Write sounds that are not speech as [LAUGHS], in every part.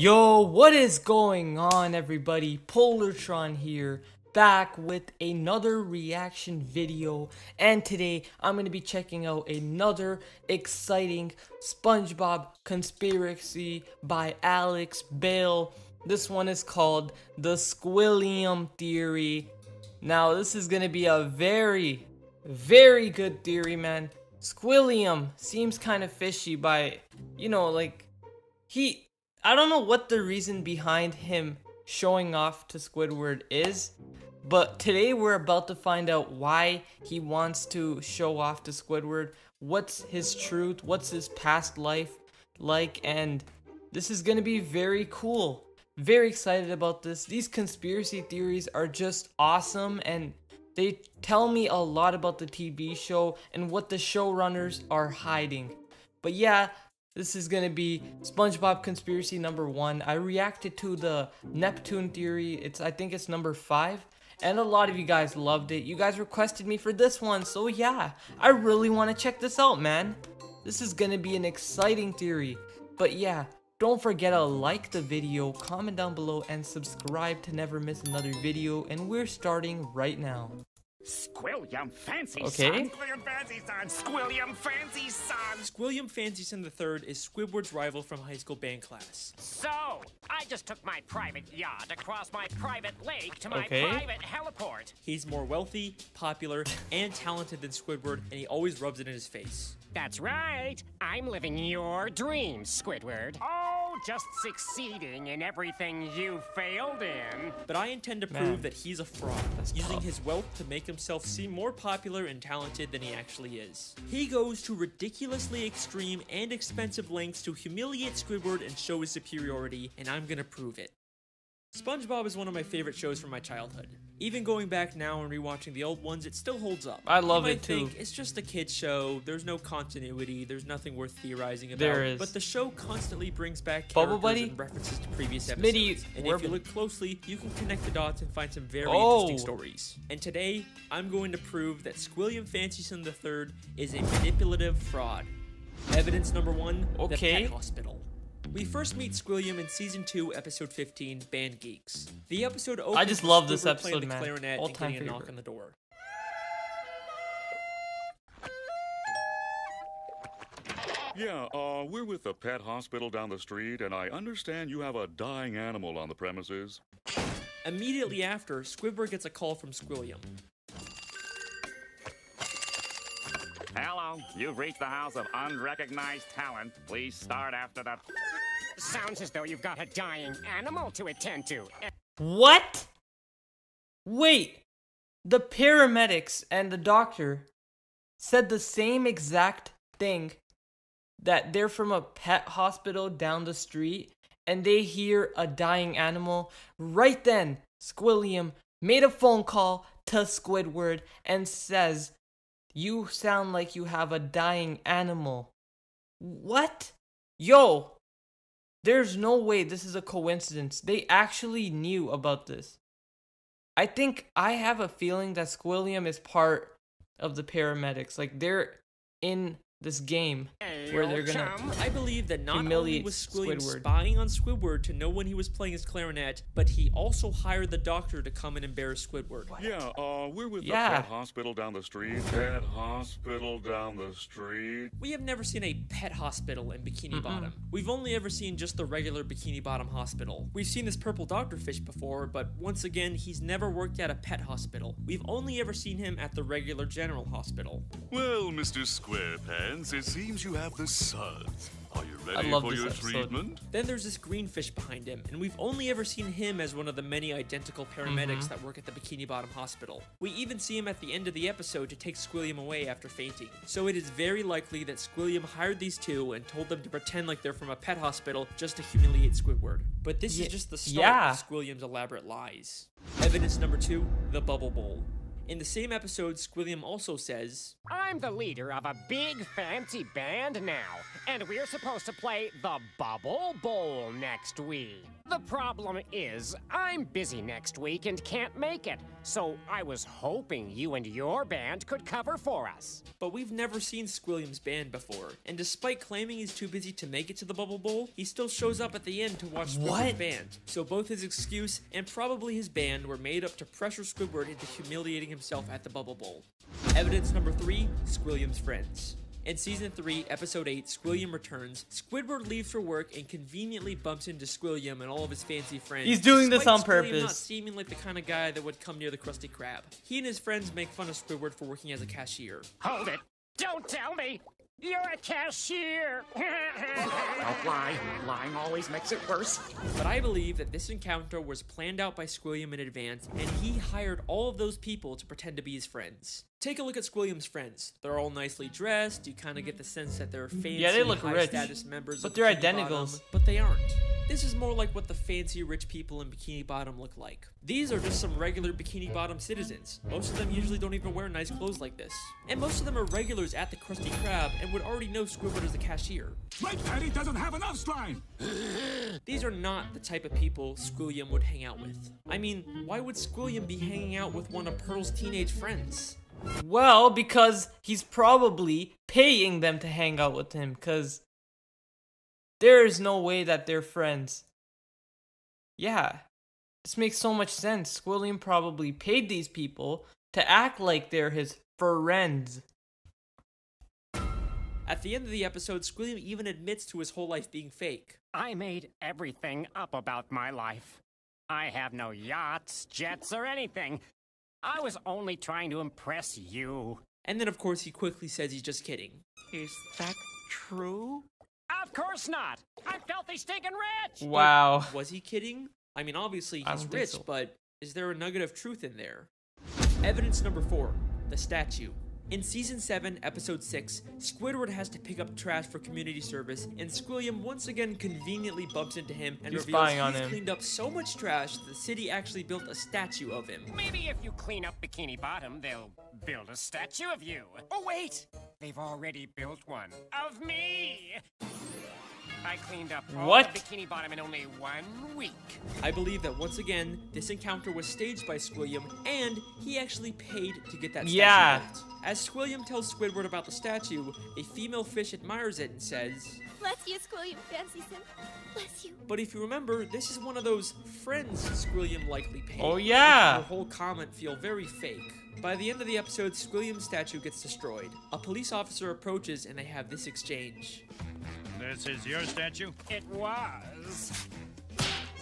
Yo, what is going on everybody? Polartron here, back with another reaction video. And today, I'm going to be checking out another exciting SpongeBob conspiracy by Alex Bale. This one is called The Squilliam Theory. Now, this is going to be a very, very good theory, man. Squilliam seems kind of fishy by, you know, like, he I don't know what the reason behind him showing off to Squidward is, but today we're about to find out why he wants to show off to Squidward, what's his truth, what's his past life like, and this is gonna be very cool. Very excited about this. These conspiracy theories are just awesome and they tell me a lot about the TV show and what the showrunners are hiding. But yeah, this is gonna be SpongeBob conspiracy number one. I reacted to the Neptune theory. It's I think it's number five. And a lot of you guys loved it. You guys requested me for this one, so yeah, I really want to check this out, man. This is gonna be an exciting theory. But yeah, don't forget to like the video, comment down below, and subscribe to never miss another video. And we're starting right now. Squilliam Fancy Okay. Son. Squilliam Fancy Son. Squilliam Fancy Son. Squilliam Fancyson III is Squidward's rival from high school band class. So, I just took my private yacht across my private lake to my Okay. private heliport. He's more wealthy, popular, and talented than Squidward, and he always rubs it in his face. That's right. I'm living your dreams, Squidward. Oh, just succeeding in everything you failed in. But I intend to Man. prove that he's a fraud, That's using tough. his wealth to make himself seem more popular and talented than he actually is. He goes to ridiculously extreme and expensive lengths to humiliate Squidward and show his superiority, and I'm gonna prove it. SpongeBob is one of my favorite shows from my childhood. Even going back now and rewatching the old ones, it still holds up. I love you it too. Think it's just a kid's show. There's no continuity. There's nothing worth theorizing about. There is. But the show constantly brings back Bubble characters Buddy? and references to previous Smitty, episodes. And if you look closely, you can connect the dots and find some very Oh. interesting stories. And today, I'm going to prove that Squilliam Fancyson III is a manipulative fraud. Evidence number one: Okay. the pet hospital. We first meet Squilliam in season two, episode 15, Band Geeks. The episode opens I just love this Squidward playing episode, the man. clarinet All-time and getting a knock on the door. Yeah, uh, we're with the pet hospital down the street, and I understand you have a dying animal on the premises. Immediately after, Squidward gets a call from Squilliam. Hello, you've reached the house of unrecognized talent. Please start after the. Sounds as though you've got a dying animal to attend to. What? Wait, the paramedics and the doctor said the same exact thing that they're from a pet hospital down the street and they hear a dying animal. Right then, Squilliam made a phone call to Squidward and says, You sound like you have a dying animal. What? Yo, there's no way this is a coincidence. They actually knew about this. I think I have a feeling that Squilliam is part of the paramedics. Like they're in this game where they're gonna chum. I believe that not only Humiliate was Squilliam Squidward. spying on Squidward to know when he was playing his clarinet, but he also hired the doctor to come and embarrass Squidward. Yeah, uh, we're with Yeah. the pet hospital down the street. Pet hospital down the street. We have never seen a pet hospital in Bikini Bottom. We've only ever seen just the regular Bikini Bottom hospital. We've seen this purple doctorfish before, but once again, he's never worked at a pet hospital. We've only ever seen him at the regular general hospital. Well, Mr. Squarepants, it seems you have the suds. Are you ready love for this your episode. treatment? Then there's this green fish behind him, and we've only ever seen him as one of the many identical paramedics mm-hmm. that work at the Bikini Bottom Hospital. We even see him at the end of the episode to take Squilliam away after fainting. So it is very likely that Squilliam hired these two and told them to pretend like they're from a pet hospital just to humiliate Squidward. But this Ye- is just the start yeah. of Squilliam's elaborate lies. Evidence number two the Bubble Bowl. In the same episode, Squilliam also says, I'm the leader of a big fancy band now, and we're supposed to play the Bubble Bowl next week. The problem is, I'm busy next week and can't make it, so I was hoping you and your band could cover for us. But we've never seen Squilliam's band before, and despite claiming he's too busy to make it to the Bubble Bowl, he still shows up at the end to watch Squidward's band. So both his excuse and probably his band were made up to pressure Squidward into humiliating himself at the Bubble Bowl. Evidence number three Squilliam's friends. In season 3, episode 8, Squilliam returns. Squidward leaves for work and conveniently bumps into Squilliam and all of his fancy friends. He's doing this on Squilliam Not seeming like the kind of guy that would come near the Krusty Krab. He and his friends make fun of Squidward for working as a cashier. Hold it! Don't tell me! You're a cashier! [LAUGHS] Don't lie. Lying always makes it worse. But I believe that this encounter was planned out by Squilliam in advance, and he hired all of those people to pretend to be his friends. Take a look at Squilliam's friends. They're all nicely dressed. You kind of get the sense that they're fancy, Yeah, they look high rich, status members. but of they're Bikini identicals. Bottom, but they aren't. This is more like what the fancy rich people in Bikini Bottom look like. These are just some regular Bikini Bottom citizens. Most of them usually don't even wear nice clothes like this. And most of them are regulars at the Krusty Krab and would already know Squidward as a cashier. My daddy doesn't have enough slime! [GASPS] These are not the type of people Squilliam would hang out with. I mean, why would Squilliam be hanging out with one of Pearl's teenage friends? Well, because he's probably paying them to hang out with him, because there is no way that they're friends. Yeah, this makes so much sense. Squilliam probably paid these people to act like they're his friends. At the end of the episode, Squilliam even admits to his whole life being fake. I made everything up about my life. I have no yachts, jets, or anything. I was only trying to impress you. And then, of course, he quickly says he's just kidding. Is that true? Of course not! I'm filthy stinking rich! Wow. Was he kidding? I mean, obviously he's rich, so. but is there a nugget of truth in there? Evidence number four the statue. In season 7, episode 6, Squidward has to pick up trash for community service, and Squilliam once again conveniently bumps into him and He's reveals spying on he's him. cleaned up so much trash the city actually built a statue of him. Maybe if you clean up Bikini Bottom, they'll build a statue of you. Oh, wait! They've already built one. Of me! I cleaned up all What? of Bikini Bottom in only one week. I believe that once again, this encounter was staged by Squilliam, and he actually paid to get that statue Yeah. built. As Squilliam tells Squidward about the statue, a female fish admires it and says, Bless you, Squilliam Fancyson. Bless you. But if you remember, this is one of those friends Squilliam likely paid. Oh, yeah. Her whole comment feel very fake. By the end of the episode, Squilliam's statue gets destroyed. A police officer approaches and they have this exchange. This is your statue? It was.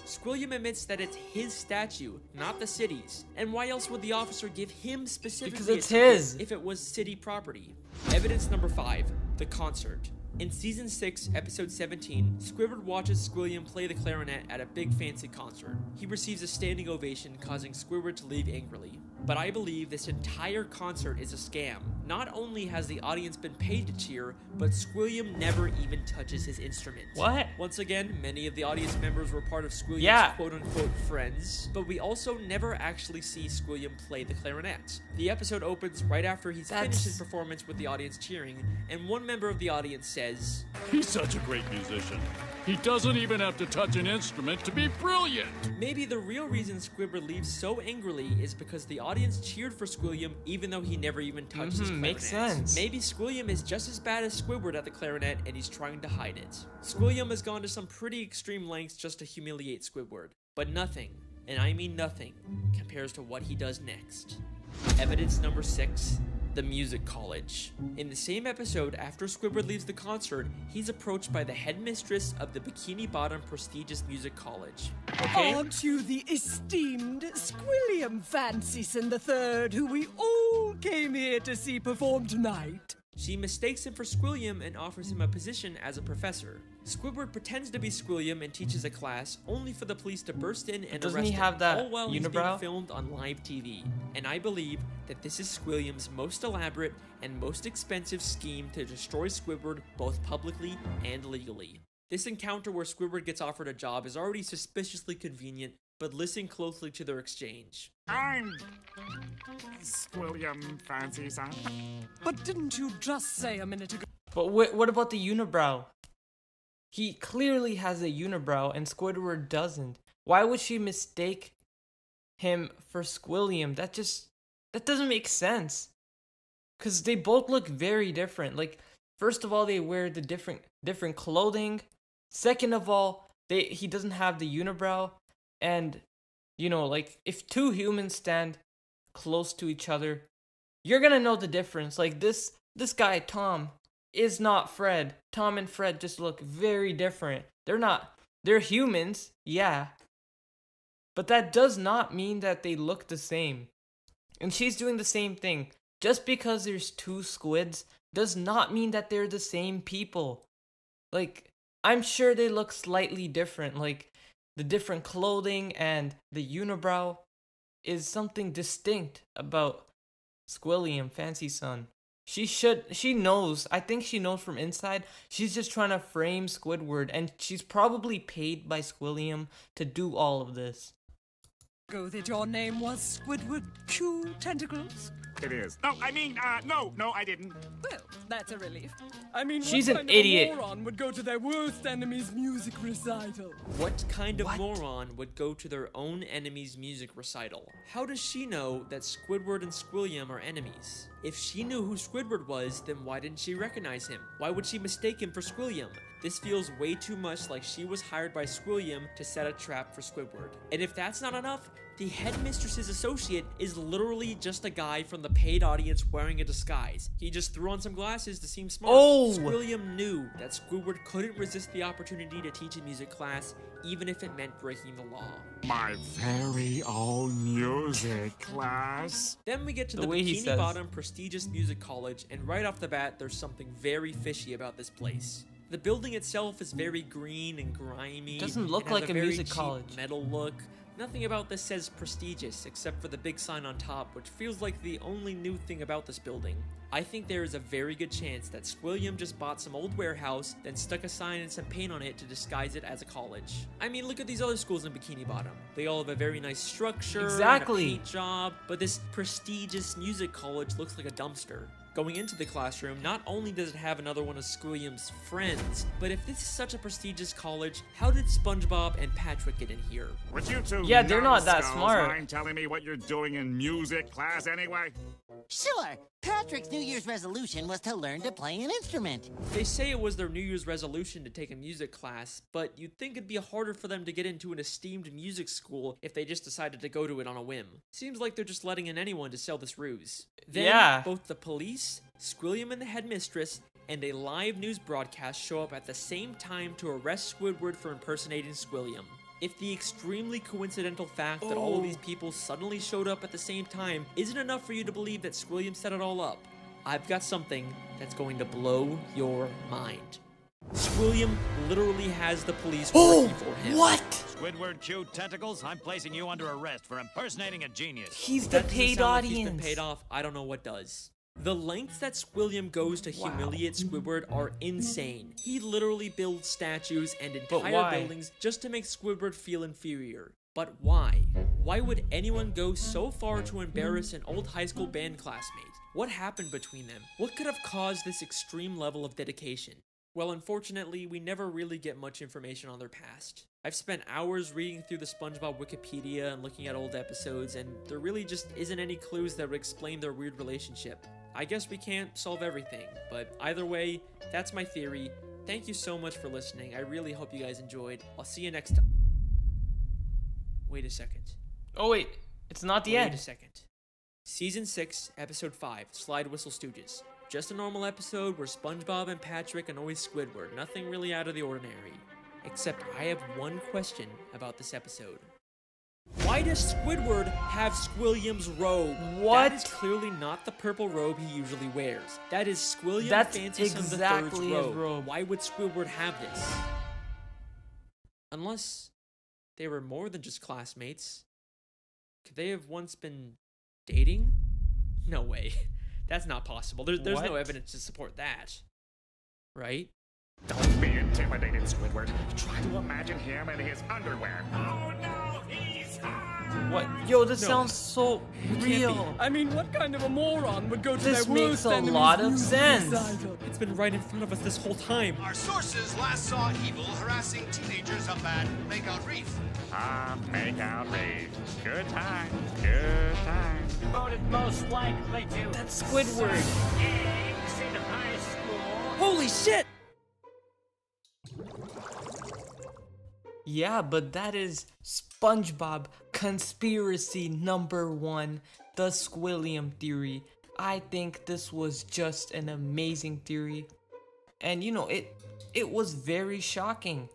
Squilliam admits that it's his statue, not the city's. And why else would the officer give him specifically Because it's his. if it was city property? Evidence number 5, the concert. In season 6, episode 17, Squidward watches Squilliam play the clarinet at a big fancy concert. He receives a standing ovation, causing Squidward to leave angrily. But I believe this entire concert is a scam. Not only has the audience been paid to cheer, but Squilliam never even touches his instrument. What? Once again, many of the audience members were part of Squilliam's Yeah. quote unquote friends, but we also never actually see Squilliam play the clarinet. The episode opens right after he's finished his performance with the audience cheering, and one member of the audience says, He's such a great musician. He doesn't even have to touch an instrument to be brilliant. Maybe the real reason Squidward leaves so angrily is because the audience cheered for Squilliam even though he never even touched his Mhm, clarinet. makes sense. Maybe Squilliam is just as bad as Squidward at the clarinet and he's trying to hide it. Squilliam has gone to some pretty extreme lengths just to humiliate Squidward, but nothing, and I mean nothing, compares to what he does next. Evidence number six. The Music College. In the same episode, after Squidward leaves the concert, he's approached by the headmistress of the Bikini Bottom prestigious music college. Okay? Aren't you the esteemed Squilliam Fancyson III, who we all came here to see perform tonight? She mistakes him for Squilliam and offers him a position as a professor. Squidward pretends to be Squilliam and teaches a class, only for the police to burst in and Doesn't arrest he him, that all while he's being filmed on live TV. And I believe that this is Squilliam's most elaborate and most expensive scheme to destroy Squidward both publicly and legally. This encounter where Squidward gets offered a job is already suspiciously convenient, but listen closely to their exchange. I'm Squilliam Fancy Son. But didn't you just say a minute ago? But wh- what about the unibrow? He clearly has a unibrow and Squidward doesn't. Why would she mistake him for Squilliam? That just that doesn't make sense. Cuz they both look very different. Like first of all they wear the different different clothing. Second of all, they he doesn't have the unibrow and you know like if two humans stand close to each other, you're to know the difference. Like this this guy Tom is not Fred. Tom and Fred just look very different. They're not they're humans, yeah. But that does not mean that they look the same. And she's doing the same thing. Just because there's two squids does not mean that they're the same people. Like I'm sure they look slightly different, like the different clothing and the unibrow is something distinct about Squilliam Fancy Son. She should she knows. I think she knows from inside. She's just trying to frame Squidward and she's probably paid by Squilliam to do all of this. Go that your name was Squidward Q Tentacles? It is. No, I mean, uh, no, no, I didn't. Well, that's a relief. I mean, She's what an kind of idiot. moron would go to their worst enemy's music recital? What kind of moron would go to their own enemy's music recital? How does she know that Squidward and Squilliam are enemies? If she knew who Squidward was, then why didn't she recognize him? Why would she mistake him for Squilliam? This feels way too much like she was hired by Squilliam to set a trap for Squidward. And if that's not enough, the headmistress's associate is literally just a guy from the paid audience wearing a disguise. He just threw on some glasses to seem smart. Oh! Squilliam knew that Squidward couldn't resist the opportunity to teach a music class, even if it meant breaking the law. My very own music class. Then we get to The the, Bikini. Bottom prestigious music college, and right off the bat, there's something very fishy about this place. The building itself is very green and grimy. Doesn't look like a very music college. Metal look. Nothing about this says prestigious, except for the big sign on top, which feels like the only new thing about this building. I think there is a very good chance that Squilliam just bought some old warehouse, then stuck a sign and some paint on it to disguise it as a college. I mean, look at these other schools in Bikini Bottom. They all have a very nice structure, and a Exactly. paint job, but this prestigious music college looks like a dumpster. Going into the classroom, not only does it have another one of Squilliam's friends, but if this is such a prestigious college, how did SpongeBob and Patrick get in here? Would you two Yeah, they're not that numbskulls smart. mind telling me what you're doing in music class anyway? Sure. Patrick's New Year's resolution was to learn to play an instrument. They say it was their New Year's resolution to take a music class, but you'd think it'd be harder for them to get into an esteemed music school if they just decided to go to it on a whim. Seems like they're just letting in anyone to sell this ruse. Then, Yeah. both the police, Squilliam and the headmistress, and a live news broadcast show up at the same time to arrest Squidward for impersonating Squilliam. If the extremely coincidental fact that all of these oh. people suddenly showed up at the same time isn't enough for you to believe that Squilliam set it all up, I've got something that's going to blow your mind. Squilliam literally has the police working oh, for him. What? Squidward Q Tentacles, I'm placing you under arrest for impersonating a genius. He's the That doesn't paid sound like He's audience. been paid off. I don't know what does. The lengths that Squilliam goes to humiliate Squidward are insane. He literally builds statues and entire buildings just to make Squidward feel inferior. But why? Why would anyone go so far to embarrass an old high school band classmate? What happened between them? What could have caused this extreme level of dedication? Well, unfortunately, we never really get much information on their past. I've spent hours reading through the SpongeBob Wikipedia and looking at old episodes, and there really just isn't any clues that would explain their weird relationship. I guess we can't solve everything, but either way, that's my theory. Thank you so much for listening. I really hope you guys enjoyed. I'll see you next time. Wait a second. Oh wait, it's not the Wait end. Wait a second. Season 6, Episode 5, Slide Whistle Stooges. Just a normal episode where SpongeBob and Patrick annoy Squidward. Nothing really out of the ordinary. Except I have one question about this episode. Why does Squidward have Squilliam's robe? What? That is clearly not the purple robe he usually wears. That is Squilliam That's Fancy Son the exactly Third's his robe. robe. Why would Squidward have this? Unless they were more than just classmates. Could they have once been dating? No way. [LAUGHS] That's not possible. There, there's no evidence to support that. Right? Don't be intimidated, Squidward. Try to imagine him in his underwear. Oh no, he's hot! What? Yo, this No. sounds so real. I mean, what kind of a moron would go to This their makes worst a enemy's lot of sense. recital? It's been right in front of us this whole time. Our sources last saw Evil harassing teenagers up at Makeout Reef. Ah, make out rage. Good time. Good time. Voted most likely to. That's Squidward. Eggs in high school. Holy shit! Yeah, but that is SpongeBob conspiracy number one, the Squilliam theory. I think this was just an amazing theory. And you know, it it was very shocking.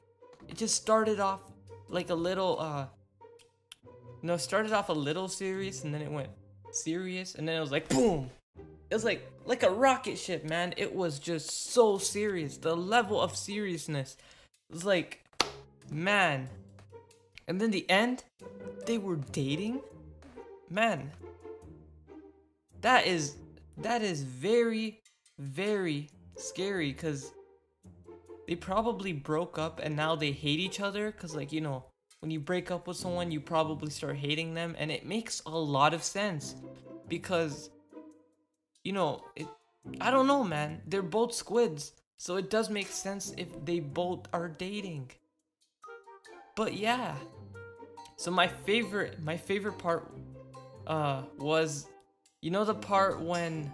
It just started off like a little uh know, started off a little serious and then it went serious and then it was like boom. It was like like a rocket ship, man. It was just so serious. The level of seriousness was like man. And then the end, they were dating? Man. That is that is very very scary cuz they probably broke up and now they hate each other cuz like, you know, when you break up with someone, you probably start hating them and it makes a lot of sense because you know, it I don't know, man. They're both squids, so it does make sense if they both are dating. But yeah. So my favorite my favorite part uh was you know the part when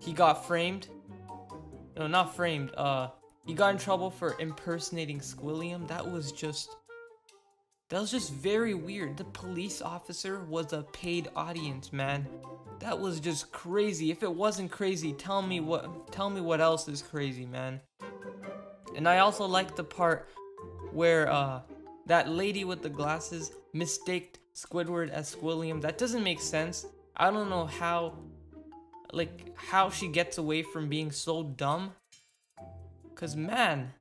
he got framed? No, not framed. Uh he got in trouble for impersonating Squilliam. That was just that was just very weird. The police officer was a paid audience, man. That was just crazy. If it wasn't crazy, tell me what tell me what else is crazy, man. And I also like the part where uh that lady with the glasses mistaked Squidward as Squilliam. That doesn't make sense. I don't know how like how she gets away from being so dumb. Cause man,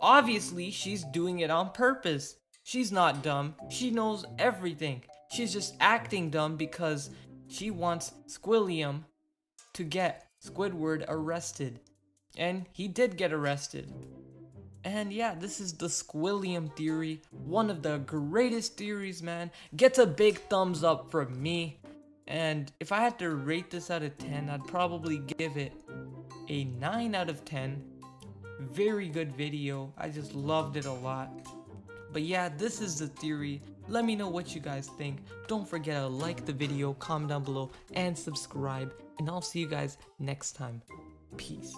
obviously she's doing it on purpose. She's not dumb. She knows everything. She's just acting dumb because she wants Squilliam to get Squidward arrested. And he did get arrested. And yeah, this is the Squilliam theory. One of the greatest theories, man. Gets a big thumbs up from me. And if I had to rate this out of 10, I'd probably give it a 9 out of 10. Very good video. I just loved it a lot. But yeah, this is the theory. Let me know what you guys think. Don't forget to like the video, comment down below, and subscribe. And I'll see you guys next time. Peace.